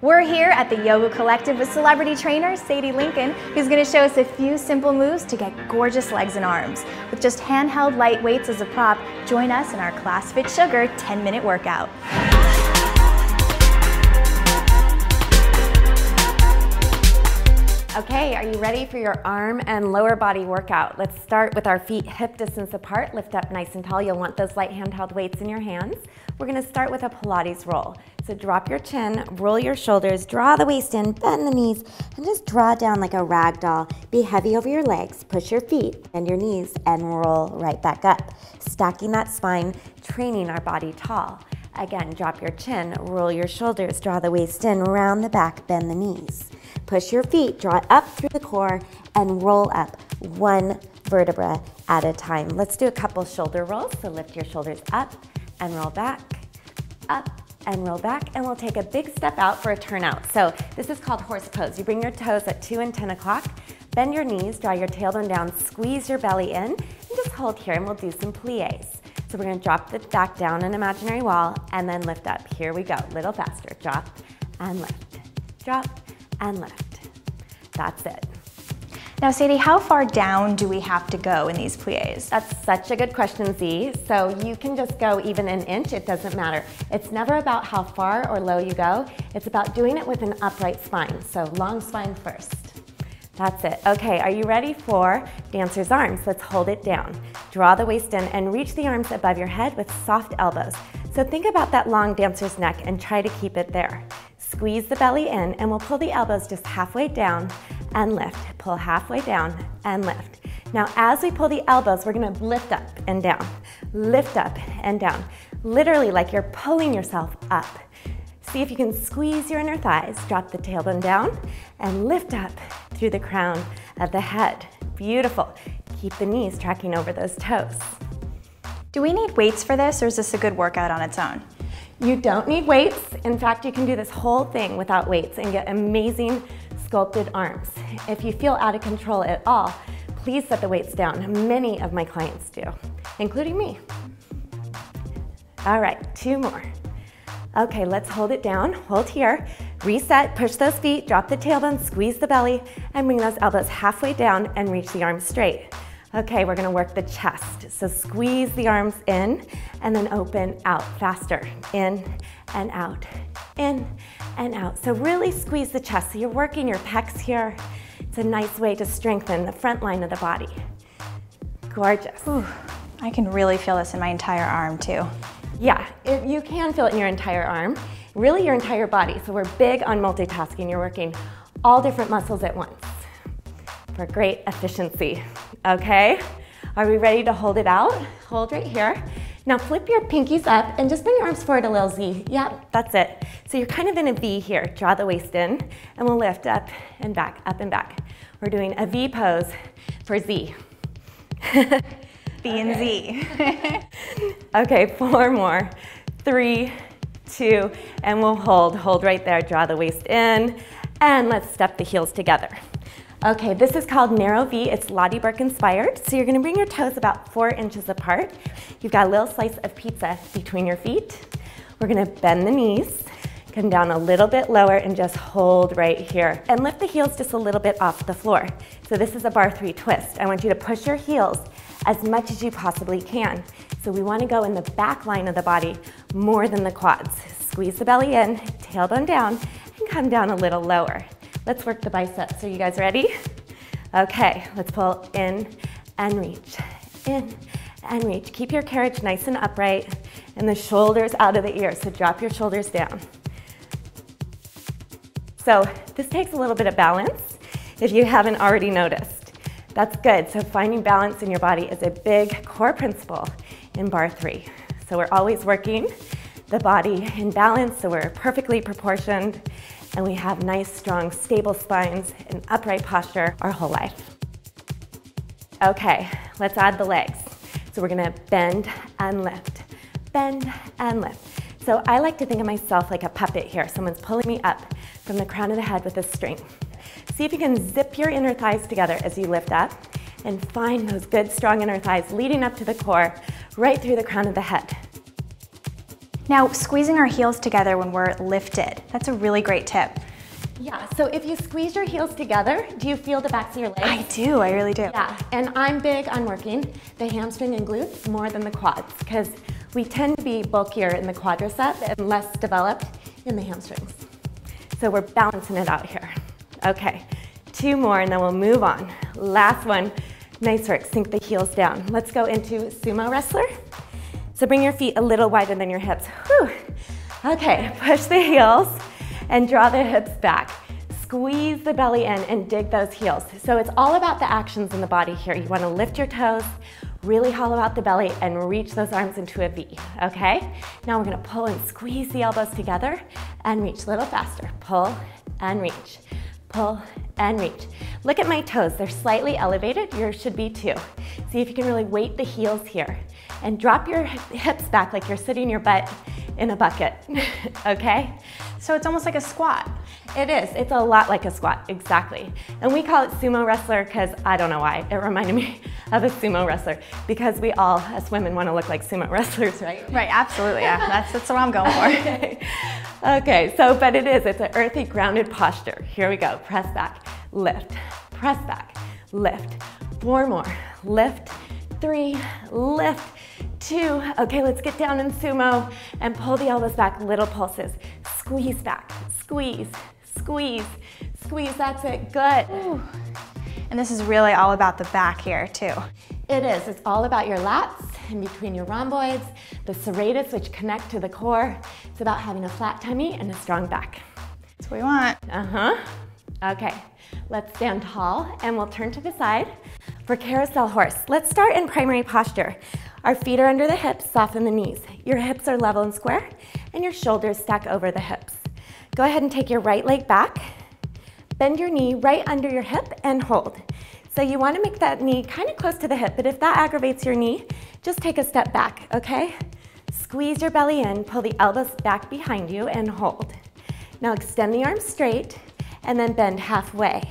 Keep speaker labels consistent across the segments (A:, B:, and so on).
A: We're here at the Yoga Collective with celebrity trainer Sadie Lincoln, who's going to show us a few simple moves to get gorgeous legs and arms. With just handheld light weights as a prop, join us in our ClassFit Sugar 10 minute workout.
B: Okay, are you ready for your arm and lower body workout? Let's start with our feet hip distance apart. Lift up nice and tall. You'll want those light handheld weights in your hands. We're gonna start with a Pilates roll. So drop your chin, roll your shoulders, draw the waist in, bend the knees, and just draw down like a rag doll. Be heavy over your legs, push your feet, bend your knees, and roll right back up. Stacking that spine, training our body tall. Again, drop your chin, roll your shoulders, draw the waist in, round the back, bend the knees. Push your feet, draw up through the core, and roll up one vertebra at a time. Let's do a couple shoulder rolls. So lift your shoulders up and roll back, up and roll back, and we'll take a big step out for a turnout. So this is called horse pose. You bring your toes at 2 and 10 o'clock, bend your knees, draw your tailbone down, squeeze your belly in, and just hold here, and we'll do some plies. So we're gonna drop the back down an imaginary wall and then lift up. Here we go, little faster. Drop and lift, drop and lift. That's it.
A: Now, Sadie, how far down do we have to go in these plies?
B: That's such a good question, Z. So you can just go even an inch, it doesn't matter. It's never about how far or low you go. It's about doing it with an upright spine. So long spine first. That's it. Okay, are you ready for dancer's arms? Let's hold it down. Draw the waist in and reach the arms above your head with soft elbows. So think about that long dancer's neck and try to keep it there. Squeeze the belly in and we'll pull the elbows just halfway down and lift. Pull halfway down and lift. Now as we pull the elbows, we're gonna lift up and down. Lift up and down. Literally like you're pulling yourself up. See if you can squeeze your inner thighs, drop the tailbone down, and lift up through the crown of the head. Beautiful. Keep the knees tracking over those toes.
A: Do we need weights for this, or is this a good workout on its own?
B: You don't need weights. In fact, you can do this whole thing without weights and get amazing sculpted arms. If you feel out of control at all, please set the weights down. Many of my clients do, including me. All right, two more. Okay, let's hold it down. Hold here. Reset, push those feet, drop the tailbone, squeeze the belly, and bring those elbows halfway down and reach the arms straight. Okay, we're gonna work the chest. So squeeze the arms in and then open out faster. In and out, in and out. So really squeeze the chest. So you're working your pecs here. It's a nice way to strengthen the front line of the body. Gorgeous.
A: Whew. I can really feel this in my entire arm too.
B: Yeah, it, you can feel it in your entire arm, really your entire body. So we're big on multitasking. You're working all different muscles at once for great efficiency, okay? Are we ready to hold it out? Hold right here. Now flip your pinkies up and just bring your arms forward a little Z. Yep, that's it. So you're kind of in a V here. Draw the waist in and we'll lift up and back, up and back. We're doing a V pose for Z.
A: B and Z.
B: okay, four more. Three, two, and we'll hold. Hold right there. Draw the waist in. And let's step the heels together. Okay, this is called Narrow V. It's Lotte Berk inspired. So you're gonna bring your toes about four inches apart. You've got a little slice of pizza between your feet. We're gonna bend the knees, come down a little bit lower and just hold right here. And lift the heels just a little bit off the floor. So this is a barre3 twist. I want you to push your heels as much as you possibly can. So we wanna go in the back line of the body more than the quads. Squeeze the belly in, tailbone down, and come down a little lower. Let's work the biceps. Are you guys ready? Okay, let's pull in and reach, in and reach. Keep your carriage nice and upright and the shoulders out of the ears, so drop your shoulders down. So this takes a little bit of balance if you haven't already noticed. That's good, so finding balance in your body is a big core principle in barre3. So we're always working the body in balance so we're perfectly proportioned and we have nice, strong, stable spines and upright posture our whole life. Okay, let's add the legs. So we're gonna bend and lift, bend and lift. So I like to think of myself like a puppet here. Someone's pulling me up from the crown of the head with a string. See if you can zip your inner thighs together as you lift up and find those good strong inner thighs leading up to the core right through the crown of the head.
A: Now, squeezing our heels together when we're lifted, that's a really great tip.
B: Yeah, so if you squeeze your heels together, do you feel the backs of your legs?
A: I do, I really do.
B: Yeah, and I'm big on working the hamstring and glutes more than the quads because we tend to be bulkier in the quadricep and less developed in the hamstrings. So we're balancing it out here. Okay, two more and then we'll move on. Last one, nice work, sink the heels down. Let's go into sumo wrestler. So bring your feet a little wider than your hips. Whew. Okay, push the heels and draw the hips back. Squeeze the belly in and dig those heels. So it's all about the actions in the body here. You wanna lift your toes, really hollow out the belly and reach those arms into a V, okay? Now we're gonna pull and squeeze the elbows together and reach a little faster. Pull and reach, pull and reach. Look at my toes, they're slightly elevated, yours should be too. See if you can really weight the heels here and drop your hips back like you're sitting your butt in a bucket, okay?
A: So it's almost like a squat.
B: It is, it's a lot like a squat, exactly. And we call it sumo wrestler because I don't know why, it reminded me of a sumo wrestler because we all, as women, want to look like sumo wrestlers, right?
A: Right, absolutely, yeah, that's, that's what I'm going for.
B: okay. okay, so, but it is, it's an earthy, grounded posture. Here we go, press back, lift, press back, lift. Four more, lift, three, lift, two. Okay, let's get down in sumo and pull the elbows back, little pulses. Squeeze back, squeeze, squeeze, squeeze, that's it, good. Ooh.
A: And this is really all about the back here too.
B: It is, it's all about your lats in between your rhomboids, the serratus which connect to the core. It's about having a flat tummy and a strong back.
A: That's what we want.
B: Uh-huh. Okay, let's stand tall and we'll turn to the side for carousel horse. Let's start in primary posture. Our feet are under the hips, soften the knees. Your hips are level and square, and your shoulders stack over the hips. Go ahead and take your right leg back. Bend your knee right under your hip and hold. So you wanna make that knee kind of close to the hip, but if that aggravates your knee, just take a step back, okay? Squeeze your belly in, pull the elbows back behind you and hold. Now extend the arms straight and then bend halfway.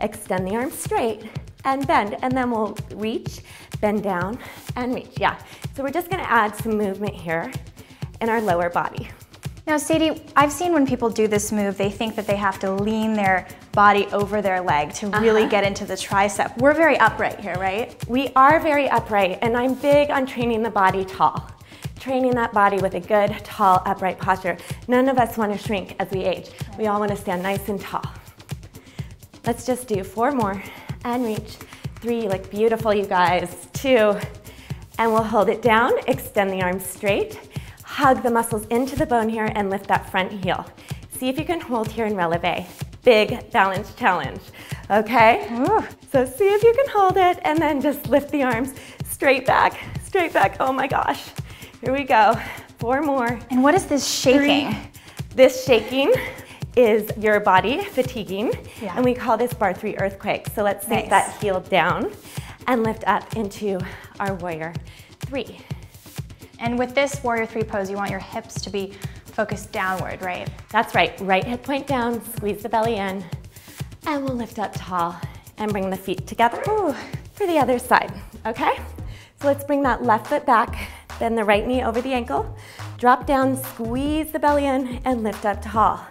B: Extend the arms straight and bend, and then we'll reach, bend down, and reach. Yeah, so we're just gonna add some movement here in our lower body.
A: Now, Sadie, I've seen when people do this move, they think that they have to lean their body over their leg to really uh -huh. get into the tricep. We're very upright here, right?
B: We are very upright, and I'm big on training the body tall. Training that body with a good, tall, upright posture. None of us want to shrink as we age. We all want to stand nice and tall. Let's just do four more and reach. Three, look beautiful, you guys. Two, and we'll hold it down, extend the arms straight, hug the muscles into the bone here and lift that front heel. See if you can hold here in releve. Big balance challenge, okay? Ooh. So see if you can hold it and then just lift the arms straight back, straight back. Oh my gosh. Here we go. Four more.
A: And what is this shaking?
B: Three. This shaking is your body fatiguing, yeah. and we call this barre3 earthquake. So let's sink nice. that heel down and lift up into our warrior three.
A: And with this warrior three pose, you want your hips to be focused downward, right?
B: That's right, right hip point down, squeeze the belly in, and we'll lift up tall and bring the feet together Ooh. for the other side, okay? So let's bring that left foot back, bend the right knee over the ankle, drop down, squeeze the belly in, and lift up tall.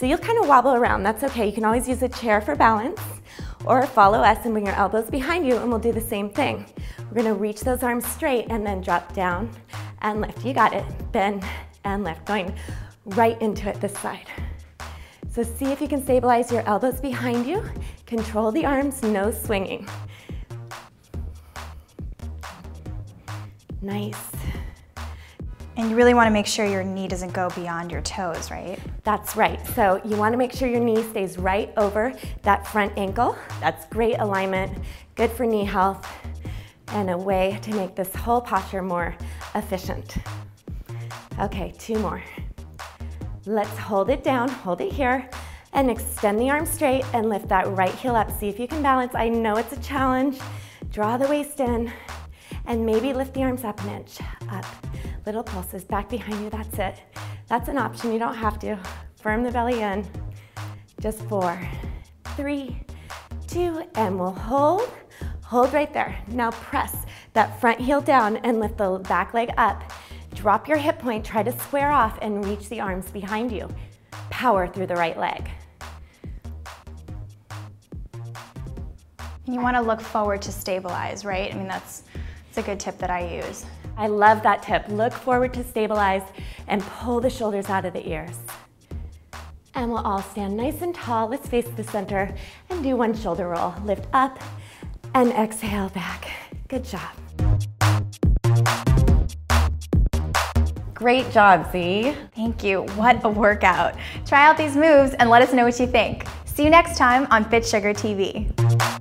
B: So you'll kind of wobble around, that's okay. You can always use a chair for balance or follow us and bring your elbows behind you and we'll do the same thing. We're gonna reach those arms straight and then drop down and lift. You got it, bend and lift, going right into it this side. So see if you can stabilize your elbows behind you, control the arms, no swinging. Nice.
A: And you really want to make sure your knee doesn't go beyond your toes, right?
B: That's right. So you want to make sure your knee stays right over that front ankle. That's great alignment, good for knee health, and a way to make this whole posture more efficient. Okay, two more. Let's hold it down, hold it here, and extend the arm straight and lift that right heel up. See if you can balance. I know it's a challenge. Draw the waist in, and maybe lift the arms up an inch, up little pulses back behind you, that's it. That's an option, you don't have to. Firm the belly in. Just four, three, two, and we'll hold. Hold right there. Now press that front heel down and lift the back leg up. drop your hip point, try to square off and reach the arms behind you. Power through the right leg.
A: You want to look forward to stabilize, right? I mean, that's, that's a good tip that I use.
B: I love that tip. Look forward to stabilize and pull the shoulders out of the ears. And we'll all stand nice and tall. Let's face the center and do one shoulder roll. Lift up and exhale back. Good job. Great job, Z.
A: Thank you. What a workout. Try out these moves and let us know what you think. See you next time on Fit Sugar TV.